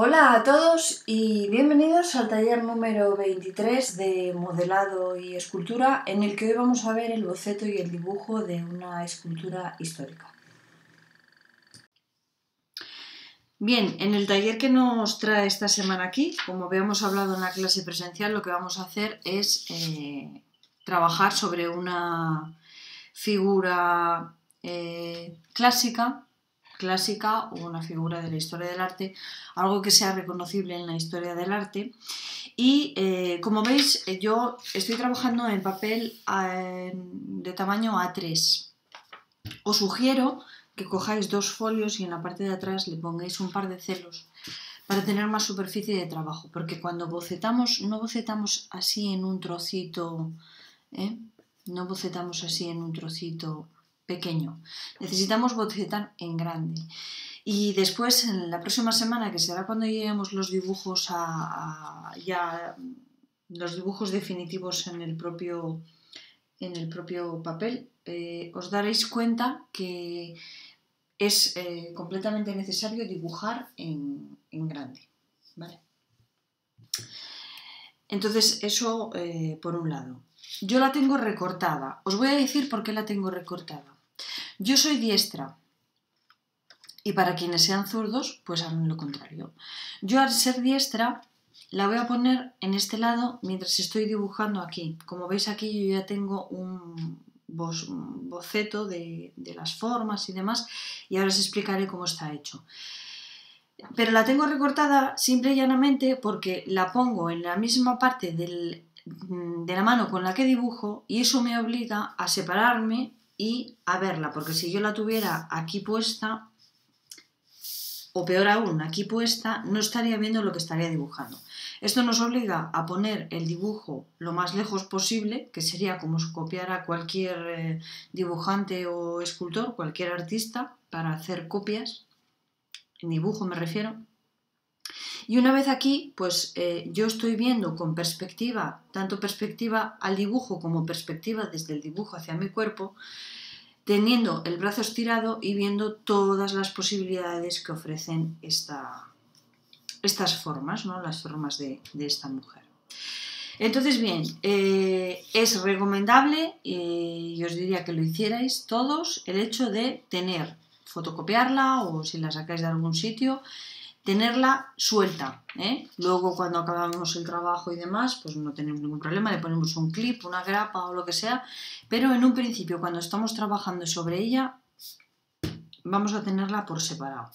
Hola a todos y bienvenidos al taller número 23 de modelado y escultura en el que hoy vamos a ver el boceto y el dibujo de una escultura histórica. Bien, en el taller que nos trae esta semana aquí, como habíamos hablado en la clase presencial, lo que vamos a hacer es eh, trabajar sobre una figura eh, clásica clásica o una figura de la historia del arte, algo que sea reconocible en la historia del arte. Y eh, como veis, eh, yo estoy trabajando en papel eh, de tamaño A3. Os sugiero que cojáis dos folios y en la parte de atrás le pongáis un par de celos para tener más superficie de trabajo, porque cuando bocetamos, no bocetamos así en un trocito, no bocetamos así en un trocito pequeño. Necesitamos bocetar en grande. Y después, en la próxima semana, que será cuando lleguemos los dibujos a, ya los dibujos definitivos en el propio, en el propio papel, eh, os daréis cuenta que es eh, completamente necesario dibujar en, en grande. ¿vale? Entonces, eso eh, por un lado. Yo la tengo recortada. Os voy a decir por qué la tengo recortada. Yo soy diestra. Y para quienes sean zurdos, pues hagan lo contrario. Yo al ser diestra, la voy a poner en este lado mientras estoy dibujando aquí. Como veis aquí yo ya tengo un, boceto de, las formas y demás y ahora os explicaré cómo está hecho. Pero la tengo recortada simple y llanamente porque la pongo en la misma parte de la mano con la que dibujo y eso me obliga a separarme y a verla, porque si yo la tuviera aquí puesta, o peor aún, aquí puesta, no estaría viendo lo que estaría dibujando. Esto nos obliga a poner el dibujo lo más lejos posible, que sería como si copiara cualquier eh, dibujante o escultor, cualquier artista, para hacer copias, en dibujo me refiero. Y una vez aquí, pues eh, yo estoy viendo con perspectiva, tanto perspectiva al dibujo como perspectiva desde el dibujo hacia mi cuerpo, teniendo el brazo estirado y viendo todas las posibilidades que ofrecen esta, estas formas, ¿no? las formas de, esta mujer. Entonces, bien, eh, es recomendable, y os diría que lo hicierais todos, el hecho de tener, fotocopiarla o si la sacáis de algún sitio, tenerla suelta. ¿eh? Luego cuando acabamos el trabajo y demás, pues no tenemos ningún problema, le ponemos un clip, una grapa o lo que sea, pero en un principio cuando estamos trabajando sobre ella, vamos a tenerla por separado.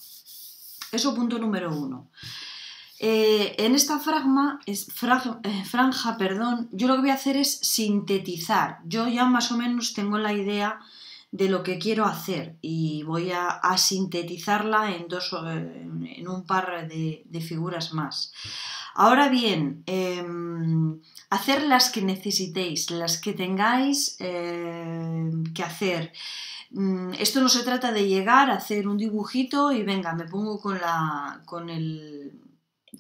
Eso punto número uno. Eh, en esta fragma, es, eh, franja, perdón, yo lo que voy a hacer es sintetizar. Yo ya más o menos tengo la idea de lo que quiero hacer y voy a, sintetizarla en, dos, en un par de, figuras más. Ahora bien, em, hacer las que necesitéis, las que tengáis em, que hacer. Mm, esto no se trata de llegar a hacer un dibujito y venga, me pongo con, la, con, el,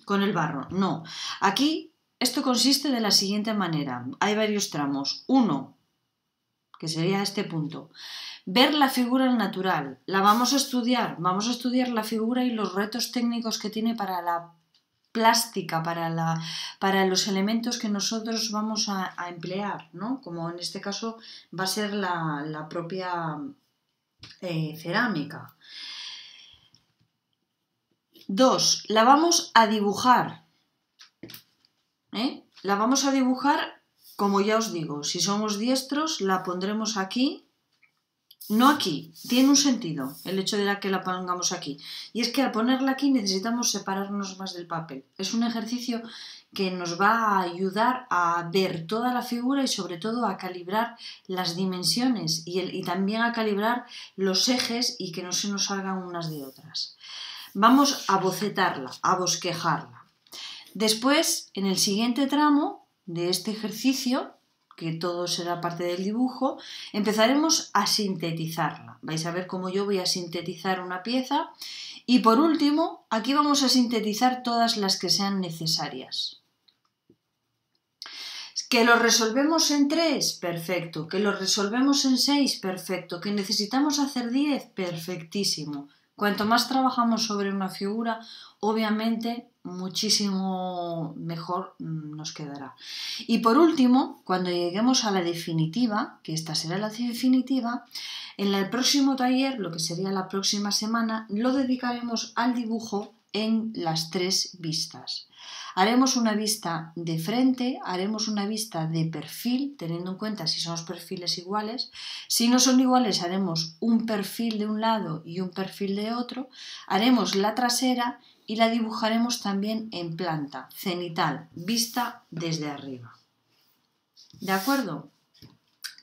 con el barro. No, aquí esto consiste de la siguiente manera. Hay varios tramos. Uno, que sería este punto. Ver la figura natural. La vamos a estudiar. Vamos a estudiar la figura y los retos técnicos que tiene para la plástica, para, la, para los elementos que nosotros vamos a, emplear, ¿no? Como en este caso va a ser la, propia eh, cerámica. Dos, la vamos a dibujar. ¿eh? La vamos a dibujar como ya os digo, si somos diestros, la pondremos aquí, no aquí, tiene un sentido el hecho de que la pongamos aquí. Y es que al ponerla aquí necesitamos separarnos más del papel. Es un ejercicio que nos va a ayudar a ver toda la figura y sobre todo a calibrar las dimensiones y, y también a calibrar los ejes y que no se nos salgan unas de otras. Vamos a bocetarla, a bosquejarla. Después, en el siguiente tramo, de este ejercicio, que todo será parte del dibujo, empezaremos a sintetizarla. Vais a ver cómo yo voy a sintetizar una pieza. Y por último, aquí vamos a sintetizar todas las que sean necesarias. Que lo resolvemos en 3, perfecto. Que lo resolvemos en 6, perfecto. Que necesitamos hacer 10, perfectísimo. Cuanto más trabajamos sobre una figura, obviamente muchísimo mejor mm, nos quedará. Y por último, cuando lleguemos a la definitiva, que esta será la definitiva, en el próximo taller, lo que sería la próxima semana, lo dedicaremos al dibujo en las tres vistas. Haremos una vista de frente, haremos una vista de perfil, teniendo en cuenta si son los perfiles iguales. Si no son iguales, haremos un perfil de un lado y un perfil de otro. Haremos la trasera y la dibujaremos también en planta, cenital, vista desde arriba. ¿De acuerdo?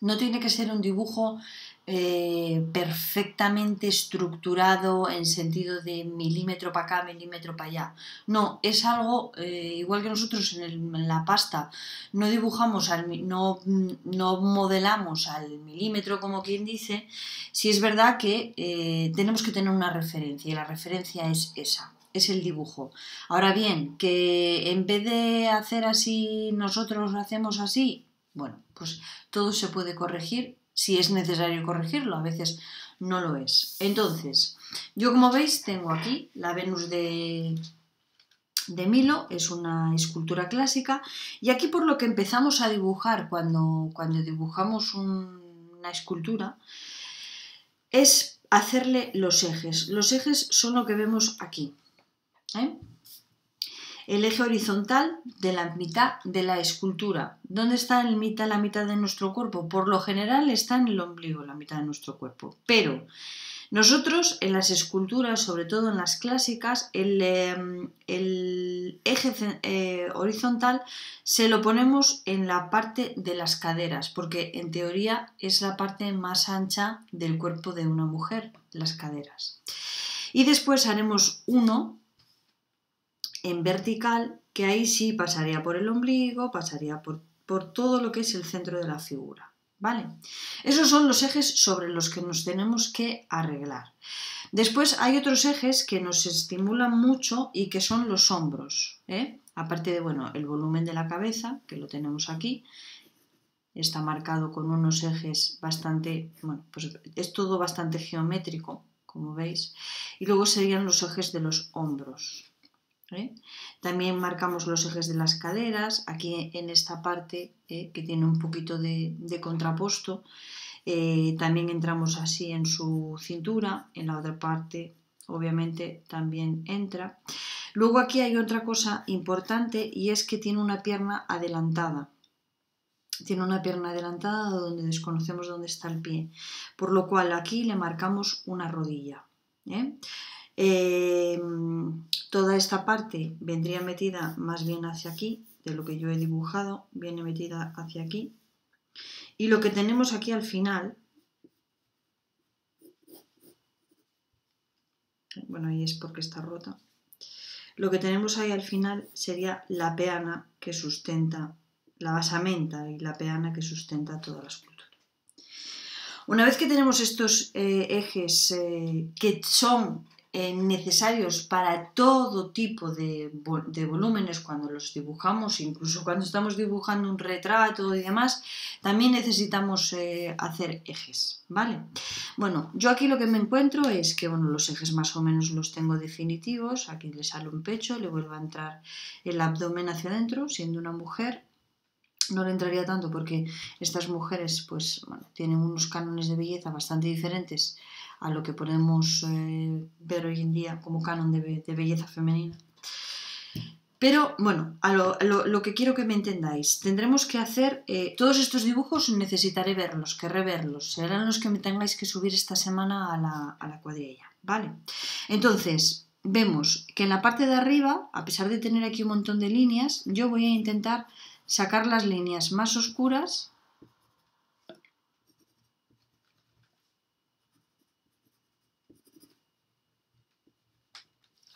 No tiene que ser un dibujo eh, perfectamente estructurado en sentido de milímetro para acá, milímetro para allá. No, es algo eh, igual que nosotros en, la pasta no dibujamos, al, no, no, modelamos al milímetro como quien dice, si es verdad que eh, tenemos que tener una referencia y la referencia es esa es el dibujo. Ahora bien, que en vez de hacer así, nosotros hacemos así, bueno, pues todo se puede corregir si es necesario corregirlo, a veces no lo es. Entonces, yo como veis tengo aquí la Venus de, de Milo, es una escultura clásica, y aquí por lo que empezamos a dibujar cuando, cuando dibujamos una escultura, es hacerle los ejes. Los ejes son lo que vemos aquí. ¿Eh? El eje horizontal de la mitad de la escultura. ¿Dónde está el mitad, la mitad de nuestro cuerpo? Por lo general está en el ombligo, la mitad de nuestro cuerpo. Pero nosotros en las esculturas, sobre todo en las clásicas, el, em, eje eh, horizontal se lo ponemos en la parte de las caderas, porque en teoría es la parte más ancha del cuerpo de una mujer, las caderas. Y después haremos uno en vertical, que ahí sí pasaría por el ombligo, pasaría por, por todo lo que es el centro de la figura. ¿Vale? Esos son los ejes sobre los que nos tenemos que arreglar. Después hay otros ejes que nos estimulan mucho y que son los hombros. ¿eh? Aparte de, bueno, el volumen de la cabeza, que lo tenemos aquí, está marcado con unos ejes bastante, bueno, pues es todo bastante geométrico, como veis. Y luego serían los ejes de los hombros. ¿Eh? También marcamos los ejes de las caderas, aquí en esta parte ¿eh? que tiene un poquito de, contraposto. Eh, también entramos así en su cintura, en la otra parte obviamente también entra. Luego aquí hay otra cosa importante y es que tiene una pierna adelantada. Tiene una pierna adelantada donde desconocemos dónde está el pie, por lo cual aquí le marcamos una rodilla. Em, toda esta parte vendría metida más bien hacia aquí, de lo que yo he dibujado, viene metida hacia aquí. Y lo que tenemos aquí al final, bueno, ahí es porque está rota, lo que tenemos ahí al final sería la peana que sustenta, la basamenta y la peana que sustenta toda la escultura. Una vez que tenemos estos eh, ejes eh, que son eh, necesarios para todo tipo de, volúmenes cuando los dibujamos, incluso cuando estamos dibujando un retrato y demás, también necesitamos eh, hacer ejes, ¿vale? Bueno, yo aquí lo que me encuentro es que, bueno, los ejes más o menos los tengo definitivos, aquí le sale un pecho, le vuelve a entrar el abdomen hacia adentro, siendo una mujer, no le entraría tanto porque estas mujeres pues bueno, tienen unos cánones de belleza bastante diferentes a lo que podemos eh, ver hoy en día como canon de, belleza femenina. Pero bueno, a lo, que quiero que me entendáis, tendremos que hacer eh, todos estos dibujos, necesitaré verlos, que reverlos, serán los que me tengáis que subir esta semana a la, a la cuadrilla, ¿vale? Entonces, vemos que en la parte de arriba, a pesar de tener aquí un montón de líneas, yo voy a intentar sacar las líneas más oscuras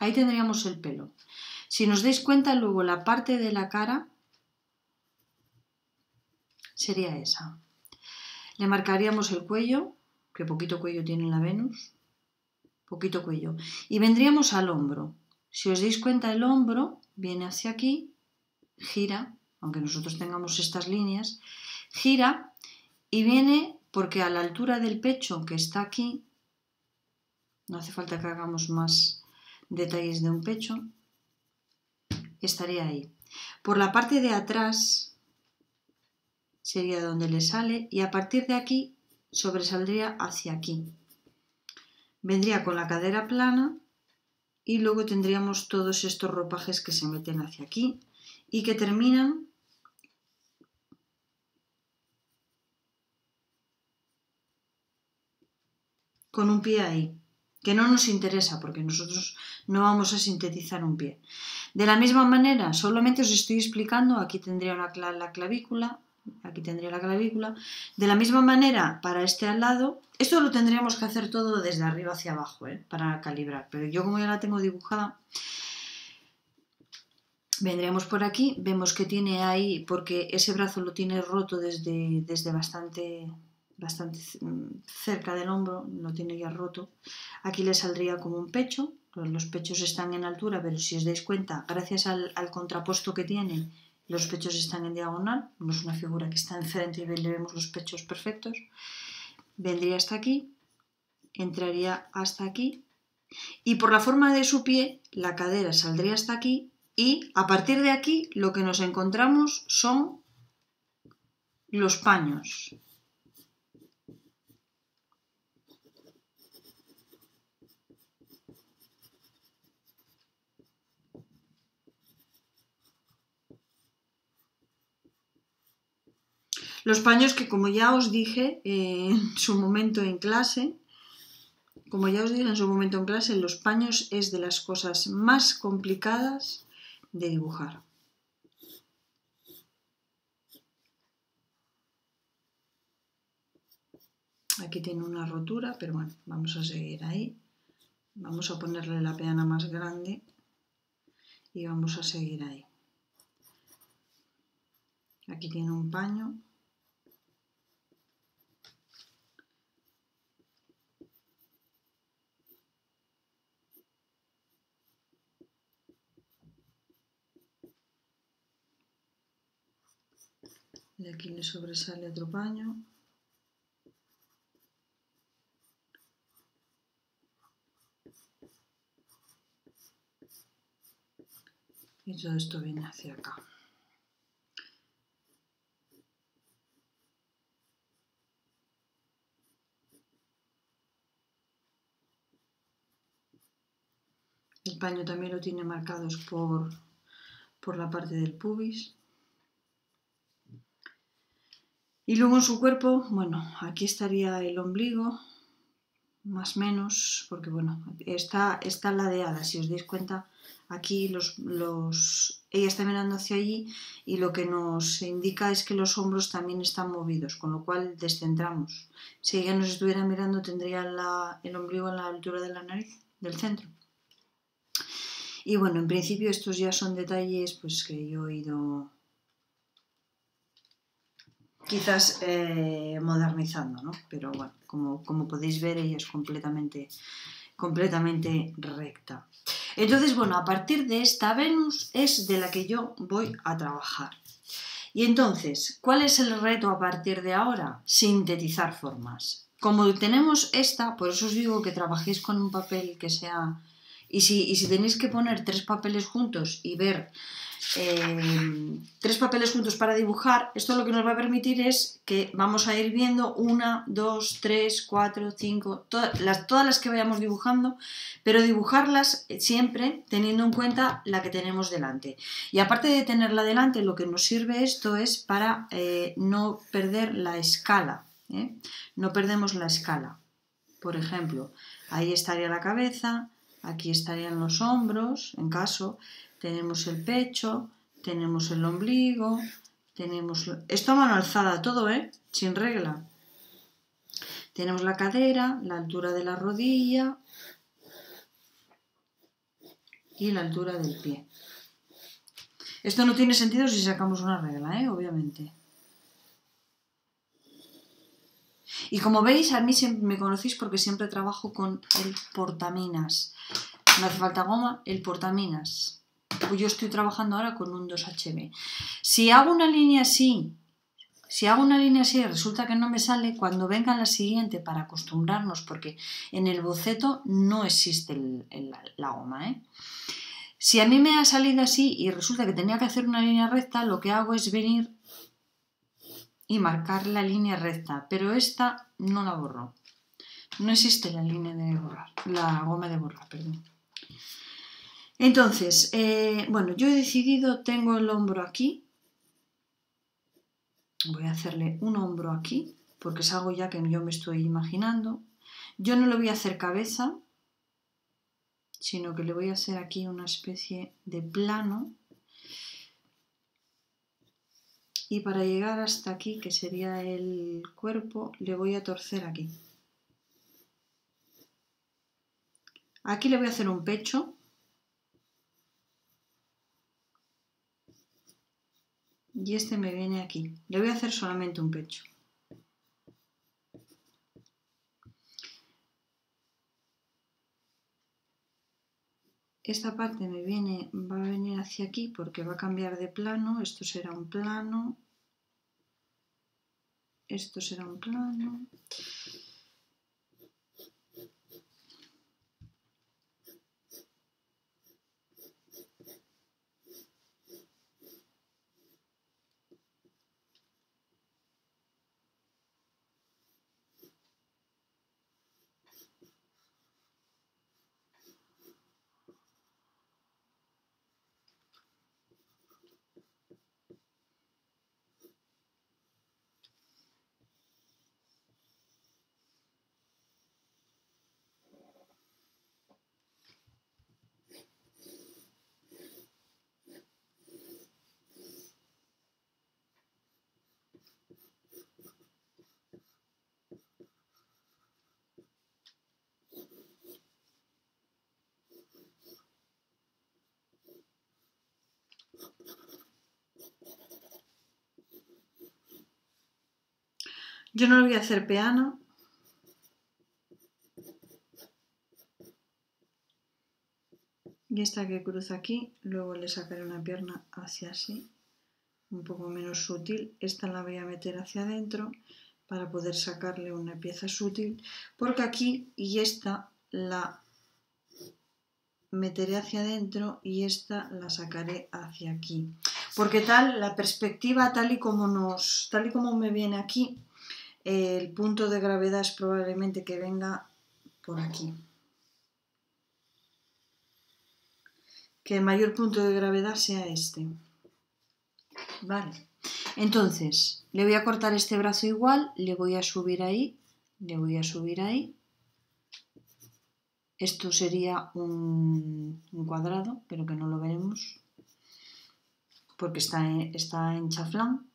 Ahí tendríamos el pelo. Si nos dais cuenta, luego la parte de la cara sería esa. Le marcaríamos el cuello, que poquito cuello tiene la Venus, poquito cuello. Y vendríamos al hombro. Si os dais cuenta, el hombro viene hacia aquí, gira, aunque nosotros tengamos estas líneas, gira y viene porque a la altura del pecho que está aquí, no hace falta que hagamos más detalles de un pecho, estaría ahí. Por la parte de atrás sería donde le sale y a partir de aquí sobresaldría hacia aquí. Vendría con la cadera plana y luego tendríamos todos estos ropajes que se meten hacia aquí y que terminan con un pie ahí, que no nos interesa porque nosotros no vamos a sintetizar un pie. De la misma manera, solamente os estoy explicando, aquí tendría la clavícula, aquí tendría la clavícula. De la misma manera, para este al lado, esto lo tendríamos que hacer todo desde arriba hacia abajo, ¿eh? para calibrar. Pero yo como ya la tengo dibujada, vendríamos por aquí, vemos que tiene ahí, porque ese brazo lo tiene roto desde, desde bastante, bastante cerca del hombro, lo tiene ya roto. Aquí le saldría como un pecho, los pechos están en altura, pero si os dais cuenta, gracias al, al contrapuesto que tiene, los pechos están en diagonal, no es una figura que está enfrente y le vemos los pechos perfectos. Vendría hasta aquí, entraría hasta aquí y por la forma de su pie la cadera saldría hasta aquí y a partir de aquí lo que nos encontramos son los paños. Los paños que, como ya os dije en su momento en clase, como ya os dije en su momento en clase, los paños es de las cosas más complicadas de dibujar. Aquí tiene una rotura, pero bueno, vamos a seguir ahí. Vamos a ponerle la peana más grande y vamos a seguir ahí. Aquí tiene un paño de aquí le sobresale otro paño y todo esto viene hacia acá El paño también lo tiene marcados por, por la parte del pubis. Y luego en su cuerpo, bueno, aquí estaría el ombligo, más menos, porque bueno, está, está ladeada, si os dais cuenta, aquí los, los, ella está mirando hacia allí y lo que nos indica es que los hombros también están movidos, con lo cual descentramos. Si ella nos estuviera mirando tendría el ombligo a la altura de la nariz, del centro. Y bueno, en principio estos ya son detalles pues que yo he ido quizás eh, modernizando, ¿no? Pero bueno, como, como, podéis ver, ella es completamente, completamente recta. Entonces, bueno, a partir de esta Venus es de la que yo voy a trabajar. Y entonces, ¿cuál es el reto a partir de ahora? Sintetizar formas. Como tenemos esta, por eso os digo que trabajéis con un papel que sea... Y si, y si tenéis que poner tres papeles juntos y ver eh, tres papeles juntos para dibujar, esto lo que nos va a permitir es que vamos a ir viendo una, dos, tres, cuatro, cinco, todas las, todas las que vayamos dibujando, pero dibujarlas siempre teniendo en cuenta la que tenemos delante. Y aparte de tenerla delante, lo que nos sirve esto es para eh, no perder la escala. ¿eh? No perdemos la escala. Por ejemplo, ahí estaría la cabeza, aquí estarían los hombros, en caso, tenemos el pecho, tenemos el ombligo, tenemos... Esto a mano alzada todo, ¿eh? Sin regla. Tenemos la cadera, la altura de la rodilla y la altura del pie. Esto no tiene sentido si sacamos una regla, ¿eh? Obviamente. Y como veis, a mí me conocéis porque siempre trabajo con el portaminas. No hace falta goma, el portaminas. Pues yo estoy trabajando ahora con un 2HB. Si hago una línea así, Si hago una línea así y resulta que no me sale, cuando venga la siguiente para acostumbrarnos, porque en el boceto no existe la goma. ¿eh? Si a mí me ha salido así y resulta que tenía que hacer una línea recta, lo que hago es venir y marcar la línea recta, pero esta no la borro. No existe la línea de borrar, la goma de borrar, perdón. Entonces, eh, bueno, yo he decidido, tengo el hombro aquí. Voy a hacerle un hombro aquí, porque es algo ya que yo me estoy imaginando. Yo no le voy a hacer cabeza, sino que le voy a hacer aquí una especie de plano. Y para llegar hasta aquí, que sería el cuerpo, le voy a torcer aquí. Aquí le voy a hacer un pecho. Y este me viene aquí. Le voy a hacer solamente un pecho. Esta parte me viene, va a venir hacia aquí porque va a cambiar de plano. Esto será un plano. Esto será un plano. Yo no lo voy a hacer peano. Y esta que cruza aquí, luego le sacaré una pierna hacia así, un poco menos sutil. Esta la voy a meter hacia adentro para poder sacarle una pieza sutil, porque aquí y esta la meteré hacia adentro y esta la sacaré hacia aquí. Porque tal, la perspectiva tal y como nos, tal y como me viene aquí, el punto de gravedad es probablemente que venga por aquí. Que el mayor punto de gravedad sea este. Vale. Entonces, le voy a cortar este brazo igual, le voy a subir ahí, le voy a subir ahí. Esto sería un, cuadrado, pero que no lo veremos porque está, está en chaflán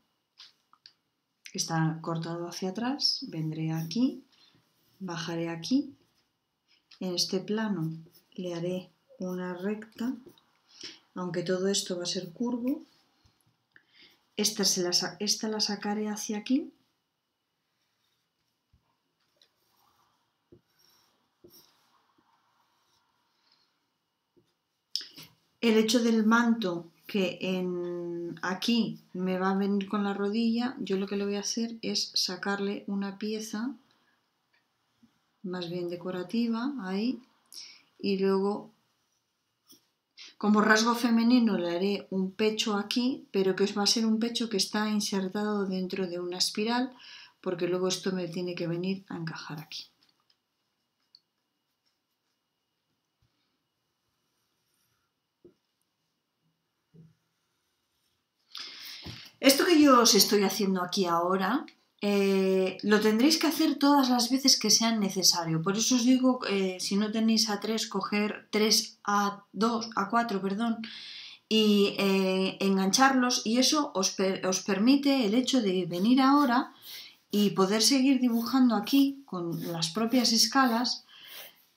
está cortado hacia atrás, vendré aquí, bajaré aquí, en este plano le haré una recta, aunque todo esto va a ser curvo, esta, se la, esta la sacaré hacia aquí, el hecho del manto que en aquí me va a venir con la rodilla, yo lo que le voy a hacer es sacarle una pieza más bien decorativa ahí y luego como rasgo femenino le haré un pecho aquí, pero que va a ser un pecho que está insertado dentro de una espiral porque luego esto me tiene que venir a encajar aquí. Esto que yo os estoy haciendo aquí ahora, eh, lo tendréis que hacer todas las veces que sean necesario. Por eso os digo, eh, si no tenéis a 3, coger 3 a 2, a 4, perdón, y eh, engancharlos. Y eso os, os permite el hecho de venir ahora y poder seguir dibujando aquí con las propias escalas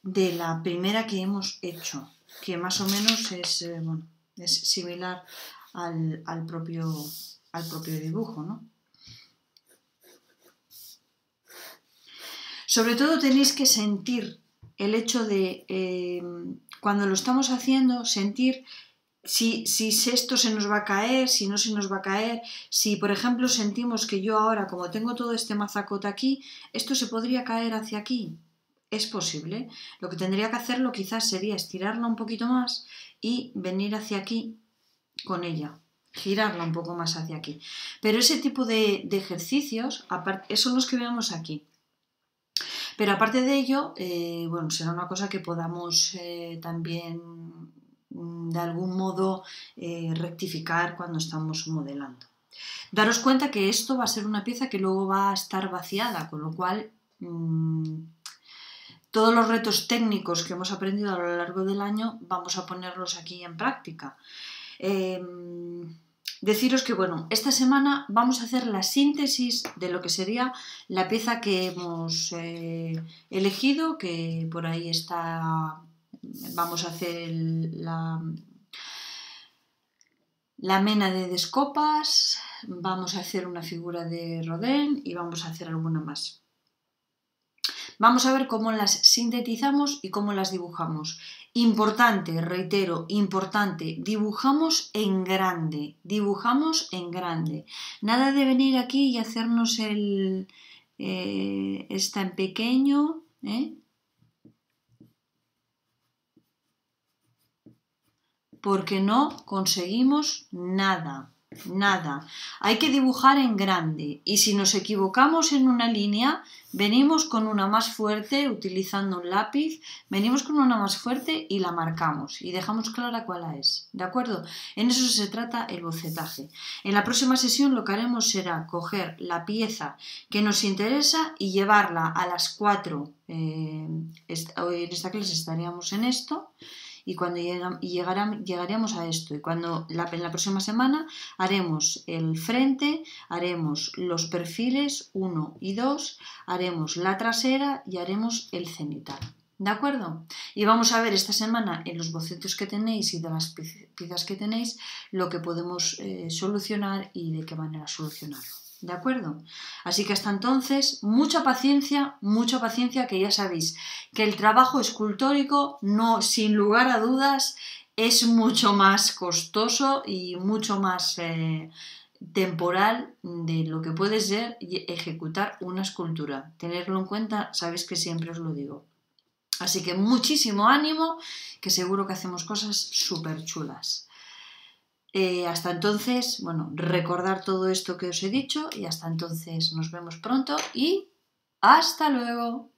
de la primera que hemos hecho, que más o menos es, bueno, es similar al, al propio al propio dibujo, ¿no? Sobre todo tenéis que sentir el hecho de, eh, cuando lo estamos haciendo, sentir si, si esto se nos va a caer, si no se nos va a caer, si por ejemplo sentimos que yo ahora, como tengo todo este mazacote aquí, esto se podría caer hacia aquí. Es posible. Lo que tendría que hacerlo quizás sería estirarla un poquito más y venir hacia aquí con ella, girarla un poco más hacia aquí. Pero ese tipo de, ejercicios, son los que vemos aquí. Pero aparte de ello, eh, bueno, será una cosa que podamos eh, también mm, de algún modo eh, rectificar cuando estamos modelando. Daros cuenta que esto va a ser una pieza que luego va a estar vaciada, con lo cual mm, todos los retos técnicos que hemos aprendido a lo largo del año vamos a ponerlos aquí en práctica. Em, deciros que, bueno, esta semana vamos a hacer la síntesis de lo que sería la pieza que hemos eh, elegido, que por ahí está, vamos a hacer la, la mena de descopas, vamos a hacer una figura de Rodin y vamos a hacer alguna más. Vamos a ver cómo las sintetizamos y cómo las dibujamos. Importante, reitero, importante, dibujamos en grande, dibujamos en grande. Nada de venir aquí y hacernos el... Eh, está en pequeño, ¿eh? porque no conseguimos nada nada. Hay que dibujar en grande y si nos equivocamos en una línea, venimos con una más fuerte utilizando un lápiz, venimos con una más fuerte y la marcamos y dejamos clara cuál es. ¿De acuerdo? En eso se trata el bocetaje. En la próxima sesión lo que haremos será coger la pieza que nos interesa y llevarla a las cuatro. Eh, en esta clase estaríamos en esto y cuando llegaremos a esto y cuando la, en la próxima semana haremos el frente, haremos los perfiles 1 y 2, haremos la trasera y haremos el cenital. ¿De acuerdo? Y vamos a ver esta semana en los bocetos que tenéis y de las piezas que tenéis lo que podemos eh, solucionar y de qué manera solucionarlo. ¿De acuerdo? Así que hasta entonces, mucha paciencia, mucha paciencia, que ya sabéis que el trabajo escultórico, no, sin lugar a dudas, es mucho más costoso y mucho más eh, temporal de lo que puede ser ejecutar una escultura. Tenerlo en cuenta, sabéis que siempre os lo digo. Así que muchísimo ánimo, que seguro que hacemos cosas súper chulas. Eh, hasta entonces, bueno, recordar todo esto que os he dicho y hasta entonces nos vemos pronto y hasta luego.